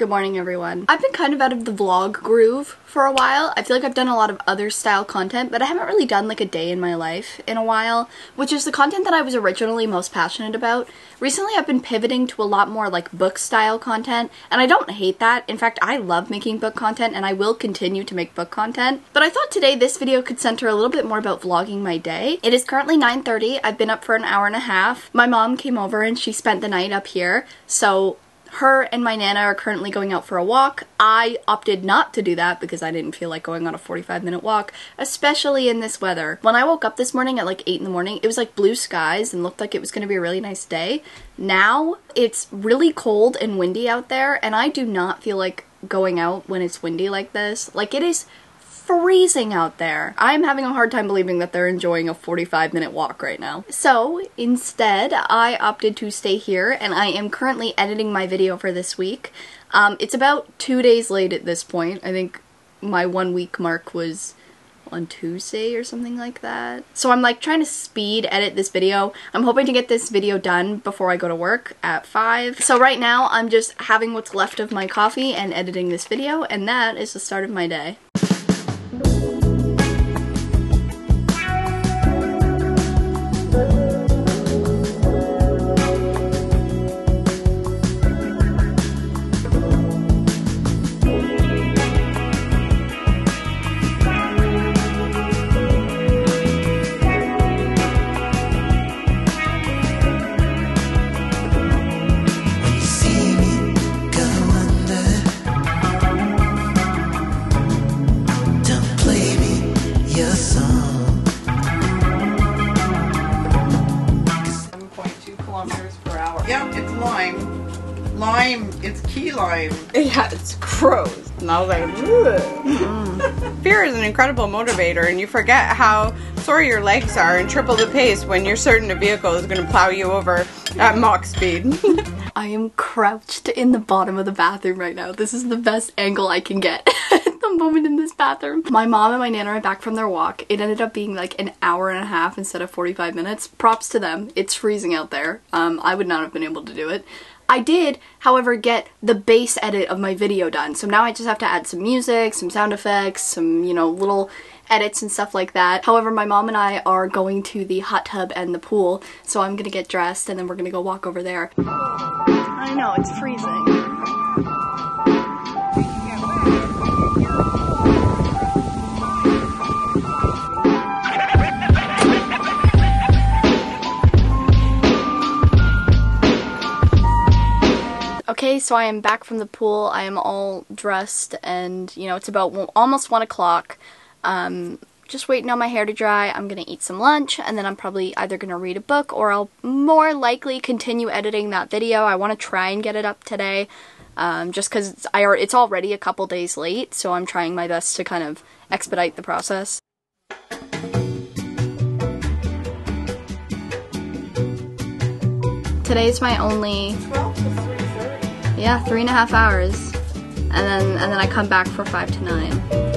Good morning everyone. I've been kind of out of the vlog groove for a while. I feel like I've done a lot of other style content, but I haven't really done like a day in my life in a while, which is the content that I was originally most passionate about. Recently I've been pivoting to a lot more like book style content, and I don't hate that. In fact, I love making book content and I will continue to make book content. But I thought today this video could center a little bit more about vlogging my day. It is currently 9.30. I've been up for an hour and a half. My mom came over and she spent the night up here, so her and my nana are currently going out for a walk. I opted not to do that because I didn't feel like going on a 45 minute walk, especially in this weather. When I woke up this morning at like 8 in the morning, it was like blue skies and looked like it was going to be a really nice day. Now it's really cold and windy out there, and I do not feel like going out when it's windy like this. Like it is freezing out there. I'm having a hard time believing that they're enjoying a 45 minute walk right now. So instead, I opted to stay here and I am currently editing my video for this week. Um, it's about two days late at this point. I think my one week mark was on Tuesday or something like that. So I'm like trying to speed edit this video. I'm hoping to get this video done before I go to work at 5. So right now I'm just having what's left of my coffee and editing this video and that is the start of my day. It's key lime. Yeah, it's gross. And I was like, mm. fear is an incredible motivator, and you forget how sore your legs are and triple the pace when you're certain a vehicle is going to plow you over at Mach speed. I am crouched in the bottom of the bathroom right now. This is the best angle I can get at the moment in this bathroom. My mom and my nana are back from their walk. It ended up being like an hour and a half instead of 45 minutes. Props to them. It's freezing out there. Um, I would not have been able to do it. I did, however, get the base edit of my video done. So now I just have to add some music, some sound effects, some, you know, little edits and stuff like that. However, my mom and I are going to the hot tub and the pool, so I'm gonna get dressed and then we're gonna go walk over there. I know, it's freezing. Okay, so I am back from the pool. I am all dressed and, you know, it's about almost 1 o'clock. Um, just waiting on my hair to dry. I'm going to eat some lunch and then I'm probably either going to read a book or I'll more likely continue editing that video. I want to try and get it up today um, just because it's, it's already a couple days late, so I'm trying my best to kind of expedite the process. Today's my only yeah, three and a half hours. And then and then I come back for five to nine.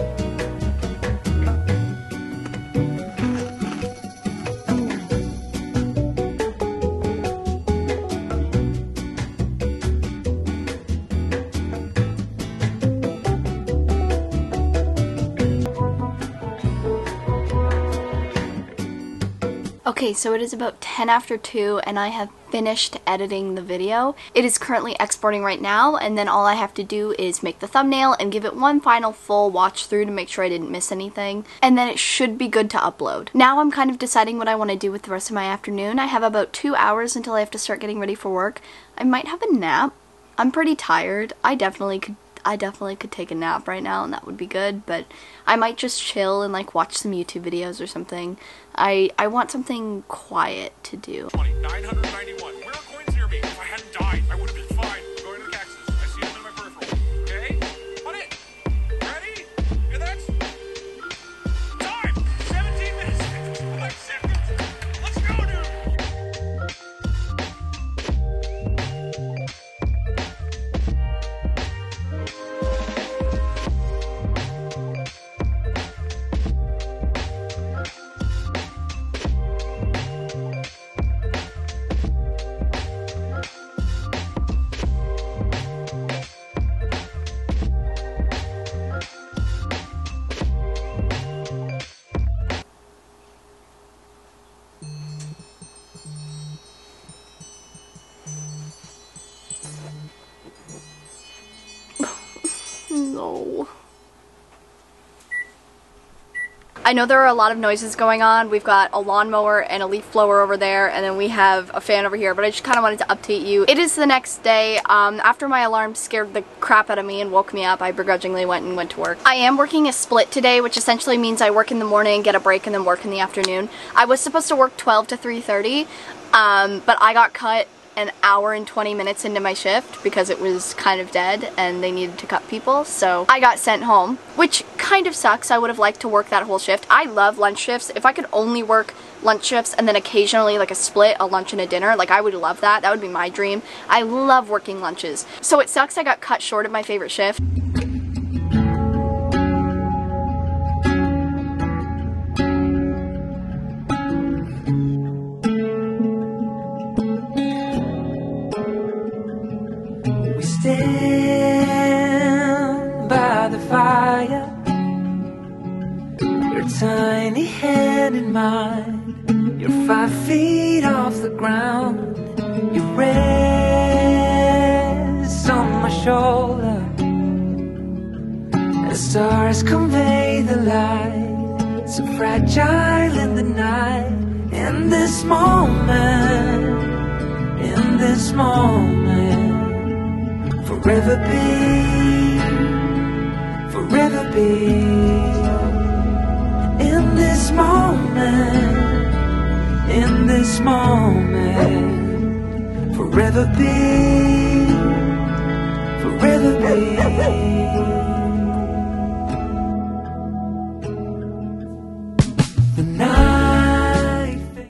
Okay, so it is about 10 after 2 and I have finished editing the video. It is currently exporting right now and then all I have to do is make the thumbnail and give it one final full watch through to make sure I didn't miss anything and then it should be good to upload. Now I'm kind of deciding what I want to do with the rest of my afternoon. I have about two hours until I have to start getting ready for work. I might have a nap. I'm pretty tired. I definitely could I definitely could take a nap right now and that would be good, but I might just chill and like watch some YouTube videos or something. I I want something quiet to do. 991. No. I know there are a lot of noises going on. We've got a lawnmower and a leaf blower over there, and then we have a fan over here, but I just kind of wanted to update you. It is the next day. Um, after my alarm scared the crap out of me and woke me up, I begrudgingly went and went to work. I am working a split today, which essentially means I work in the morning, get a break, and then work in the afternoon. I was supposed to work 12 to 3.30, um, but I got cut an hour and 20 minutes into my shift because it was kind of dead and they needed to cut people. So I got sent home, which kind of sucks. I would have liked to work that whole shift. I love lunch shifts. If I could only work lunch shifts and then occasionally like a split, a lunch and a dinner, like I would love that. That would be my dream. I love working lunches. So it sucks I got cut short of my favorite shift. Fire, your tiny hand in mine. You're five feet off the ground, your rest on my shoulder. The stars convey the light, so fragile in the night. In this moment, in this moment forever be, forever be in this moment, in this moment, forever be, forever be.